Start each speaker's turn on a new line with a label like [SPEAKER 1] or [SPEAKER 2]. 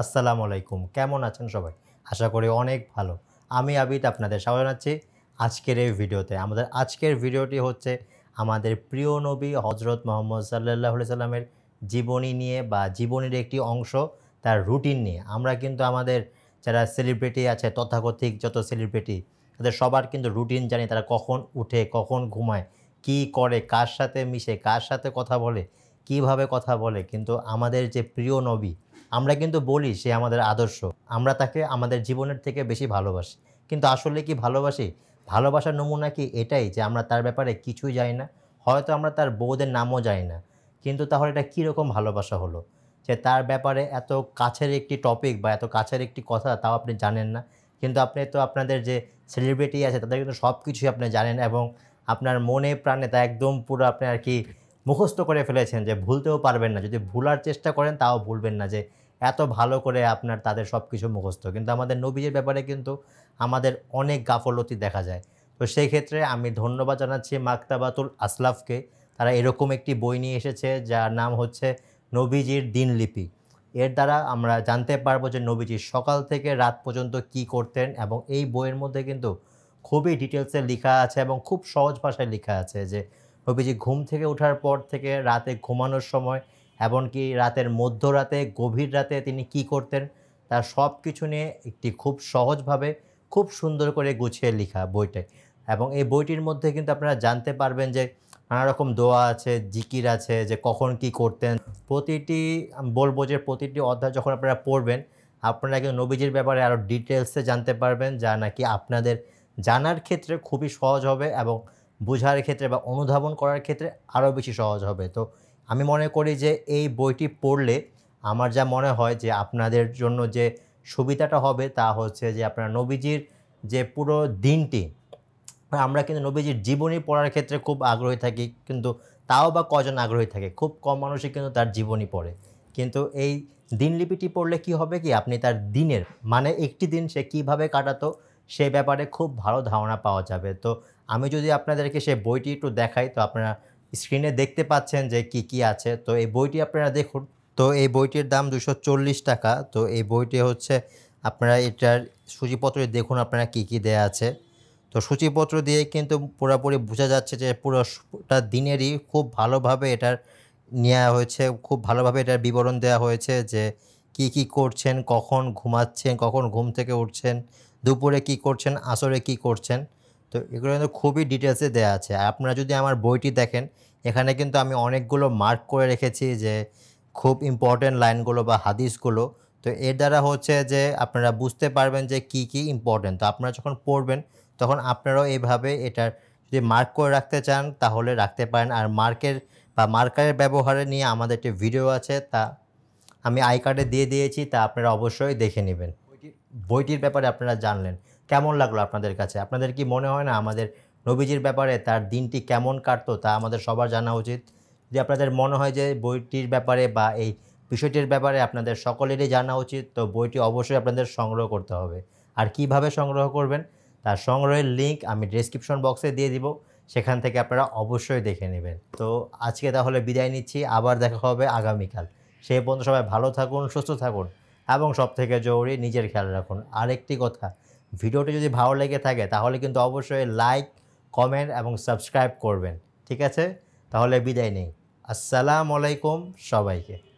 [SPEAKER 1] আসসালামু আলাইকুম। কেমন আছেন সবাই? আশা করি অনেক ভালো। আমি আবিদ, আপনাদের স্বাগত জানাচ্ছি আজকের এই ভিডিওতে। আমাদের আজকের ভিডিওটি হচ্ছে আমাদের প্রিয় নবী হজরত মোহাম্মদ সাল্লাহ সাল্লামের জীবনী নিয়ে বা জীবনের একটি অংশ, তার রুটিন নিয়ে। আমরা কিন্তু আমাদের যারা সেলিব্রিটি আছে তথাকথিক যত সেলিব্রিটি তাদের সবার কিন্তু রুটিন জানি তারা কখন উঠে, কখন ঘুমায়, কি করে, কার সাথে মিশে, কার সাথে কথা বলে, কীভাবে কথা বলে। কিন্তু আমাদের যে প্রিয় নবী আমরা কিন্তু বলি সে আমাদের আদর্শ। আমরা তাকে আমাদের জীবনের থেকে বেশি ভালোবাসি। কিন্তু আসলে কি ভালোবাসি? ভালোবাসার নমুনা কি এটাই যে আমরা তার ব্যাপারে কিছুই জানি না, হয়তো আমরা তার বউদের নামও জানি না। কিন্তু তাহলে এটা কীরকম ভালোবাসা হলো? যে তার ব্যাপারে এত কাছের একটি টপিক বা এত কাছের একটি কথা তাও আপনি জানেন না। কিন্তু আপনি তো আপনাদের যে সেলিব্রিটি আছে তাদের কিন্তু সব কিছুই আপনি জানেন এবং আপনার মনে প্রাণে তা একদম পুরো আপনি আর কি মুখস্থ করে ফেলেছেন যে ভুলতেও পারবেন না। যদি ভুলার চেষ্টা করেন, তাও ভুলবেন না যে এত ভালো করে আপনার তাদের সব কিছু মুখস্থ। কিন্তু আমাদের নবীজের ব্যাপারে কিন্তু আমাদের অনেক গাফলতি দেখা যায়। তো সেই ক্ষেত্রে আমি ধন্যবাদ জানাচ্ছি মাকতাবাতুল আসলাফকে। তারা এরকম একটি বই নিয়ে এসেছে, যার নাম হচ্ছে নবীজির দিনলিপি। এর দ্বারা আমরা জানতে পারব যে নবীজি সকাল থেকে রাত পর্যন্ত কি করতেন এবং এই বইয়ের মধ্যে কিন্তু খুবই ডিটেলসে লেখা আছে এবং খুব সহজ ভাষায় লেখা আছে যে নবীজি ঘুম থেকে ওঠার পর থেকে রাতে ঘুমানোর সময় এমনকি রাতের মধ্যরাতে, গভীর রাতে তিনি কি করতেন তার সব কিছু নিয়ে একটি খুব সহজভাবে, খুব সুন্দর করে গুছিয়ে লেখা বইটায় এবং এই বইটির মধ্যে কিন্তু আপনারা জানতে পারবেন যে নানা রকম দোয়া আছে, জিকির আছে, যে কখন কি করতেন। প্রতিটি বলব যে প্রতিটি অধ্যায় যখন আপনারা পড়বেন, আপনারা কিন্তু নবীজির ব্যাপারে আরও ডিটেলসে জানতে পারবেন, যা নাকি আপনাদের জানার ক্ষেত্রে খুবই সহজ হবে এবং বোঝার ক্ষেত্রে বা অনুধাবন করার ক্ষেত্রে আরও বেশি সহজ হবে। তো আমি মনে করি যে এই বইটি পড়লে আমার যা মনে হয় যে আপনাদের জন্য যে সুবিধাটা হবে তা হচ্ছে যে আপনার নবীজির যে পুরো দিনটি, আমরা কিন্তু নবীজির জীবনী পড়ার ক্ষেত্রে খুব আগ্রহী থাকি, কিন্তু তাও বা কজন আগ্রহী থাকে? খুব কম মানুষই কিন্তু তার জীবনী পড়ে। কিন্তু এই দিনলিপিটি পড়লে কি হবে কি? আপনি তার দিনের মানে একটি দিন সে কীভাবে কাটাতো, সে ব্যাপারে খুব ভালো ধারণা পাওয়া যাবে। তো আমি যদি আপনাদেরকে সেই বইটি একটু দেখাই, তো আপনারা স্ক্রিনে দেখতে পাচ্ছেন যে কি কি আছে। তো এই বইটি আপনারা দেখুন, তো এই বইটির দাম দুশো টাকা। তো এই বইটি হচ্ছে আপনারা এটার সূচিপত্রে দেখুন আপনারা কি কি দেয়া আছে। তো সূচিপত্র দিয়ে কিন্তু পুরোপুরি বোঝা যাচ্ছে যে পুরোটা দিনেরই খুব ভালোভাবে এটার নেওয়া হয়েছে, খুব ভালোভাবে এটার বিবরণ দেওয়া হয়েছে যে কি কি করছেন, কখন ঘুমাচ্ছেন, কখন ঘুম থেকে উঠছেন, দুপুরে কি করছেন, আসরে কি করছেন। তো এগুলো কিন্তু খুবই ডিটেলসে দেওয়া আছে। আর আপনারা যদি আমার বইটি দেখেন, এখানে কিন্তু আমি অনেকগুলো মার্ক করে রেখেছি যে খুব ইম্পর্টেন্ট লাইনগুলো বা হাদিসগুলো। তো এর দ্বারা হচ্ছে যে আপনারা বুঝতে পারবেন যে কি কি ইম্পর্টেন্ট তো আপনারা যখন পড়বেন, তখন আপনারাও এইভাবে এটার যদি মার্ক করে রাখতে চান, তাহলে রাখতে পারেন। আর মার্কের বা মার্কারের ব্যবহারে নিয়ে আমাদের একটি ভিডিও আছে, তা আমি আই কার্ডে দিয়ে দিয়েছি, তা আপনারা অবশ্যই দেখে নেবেন। বইটির ব্যাপারে আপনারা জানলেন। কেমন লাগল আপনাদের কাছে? আপনাদের কি মনে হয় না আমাদের নবীজির ব্যাপারে তার দিনটি কেমন কাটতো তা আমাদের সবার জানা উচিত। যদি আপনাদের মনে হয় যে বইটির ব্যাপারে বা এই বিষয়টির ব্যাপারে আপনাদের সকলেরই জানা উচিত, তো বইটি অবশ্যই আপনাদের সংগ্রহ করতে হবে। আর কীভাবে সংগ্রহ করবেন? তার সংগ্রহের লিঙ্ক আমি ডেসক্রিপশন বক্সে দিয়ে দিব। সেখান থেকে আপনারা অবশ্যই দেখে নেবেন। তো আজকে তাহলে বিদায় নিচ্ছি। আবার দেখা হবে আগামীকাল। সেই পর্যন্ত সবাই ভালো থাকুন, সুস্থ থাকুন। এবং সব থেকে জরুরি নিজের খেয়াল রাখুন। আরেকটি কথা, ভিডিওটি যদি ভালো লেগে থাকে, তাহলে কিন্তু অবশ্যই লাইক কমেন্ট এবং সাবস্ক্রাইব করবেন। ঠিক আছে? তাহলে বিদায় নেই। আসসালামু আলাইকুম সবাইকে।